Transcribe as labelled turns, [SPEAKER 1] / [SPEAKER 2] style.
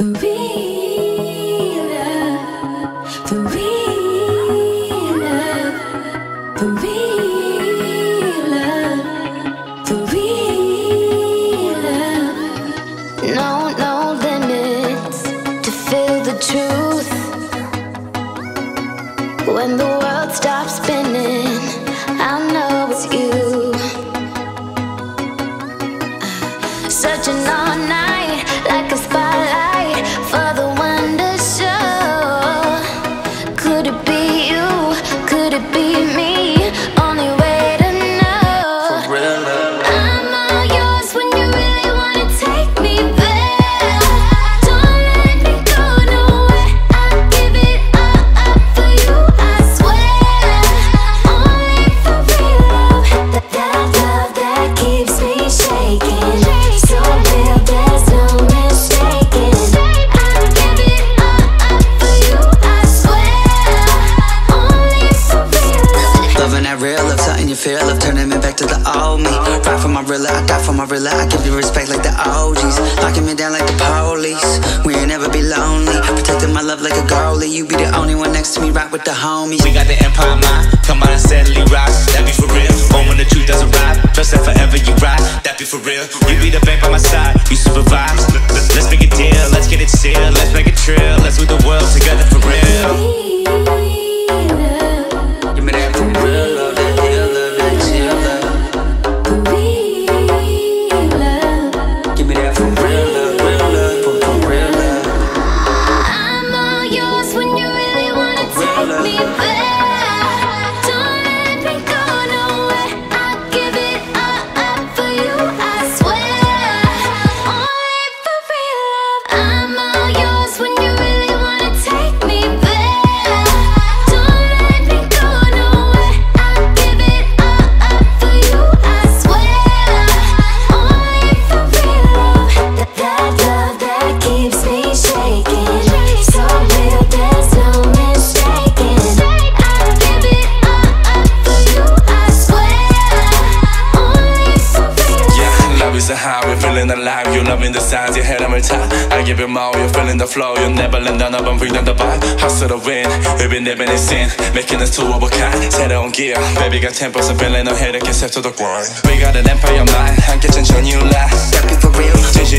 [SPEAKER 1] You. Searching all night like a Be me?
[SPEAKER 2] Loving that real love, something you feel of turning me back to the old me. Ride for my real I die for my real I give you respect like the OGs. Locking me down like the police. We ain't never be lonely. Protecting my love like a goalie. You be the only one next to me, right with the homies.
[SPEAKER 3] We got the empire mind, come on and steadily rise. That be for real. Or the truth doesn't feeling alive. You're loving the signs, your head on my top. I give you more, you're feeling the flow. You'll never let none of them bring down the vibe. Hustle to win, we've been living in sin. Making us two of a kind. 새로운 gear, baby got 10% feeling no headache except to the grind. We got an empire mind, 함께 천천히 올라.
[SPEAKER 2] That be for real.
[SPEAKER 3] 진실이 닿는 순간